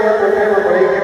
ya te por ahí.